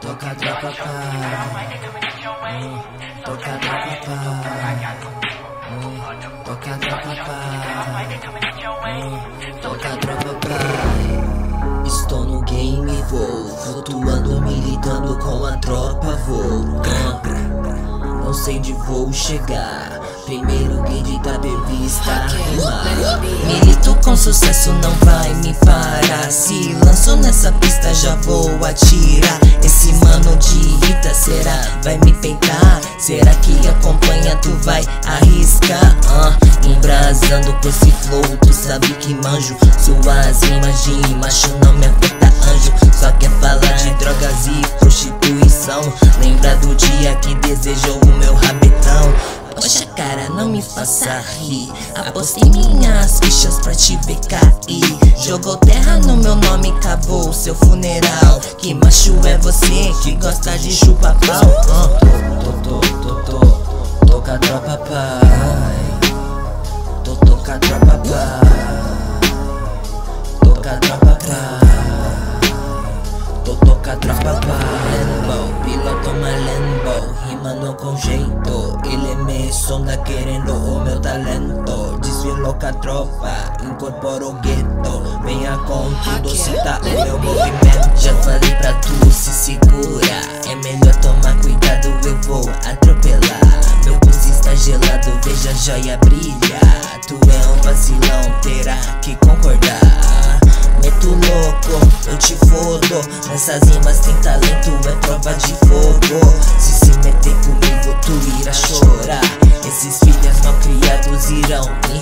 Toca tropa pai Toca tropa pai Toca tropa pai Toca tropa pai Estou no game, vou. Flutuando, militando com a tropa, vou. Não sei onde vou chegar. Primeiro guide da revista Milito com sucesso, não vai me parar Será que acompanha, tu vai arriscar? Uh, embrasando com esse flow, tu sabe que manjo. Suas rimas de macho não me afeta anjo. Só quer falar de drogas e prostituição. Lembra do dia que desejou o meu rabetão Poxa cara, não me faça rir. Apostei minhas fichas pra te ver cair. Jogou terra no meu nome, acabou seu funeral. Que macho é você que gosta de chupar pau? Uh. Tô, tô, tô, tô, tô com a tropa pai. Tô, tô com a tropa pai. Tô com a tropa pai. Tô, tô com a tropa pai. Lembo, piloto malembo Rimando com jeito sonda querendo o meu talento. Desfilou com a tropa Incorporou o gueto Venha com tudo, cita o meu movimento Já falei pra tu se segura É melhor tomar cuidado, eu vou atropelar. Meu pulso está gelado, veja a joia brilha Tu é um vacilão, terá que concordar. Meto louco, eu te fodo Nessas rimas tem talento, é prova de fogo Se se meter don't need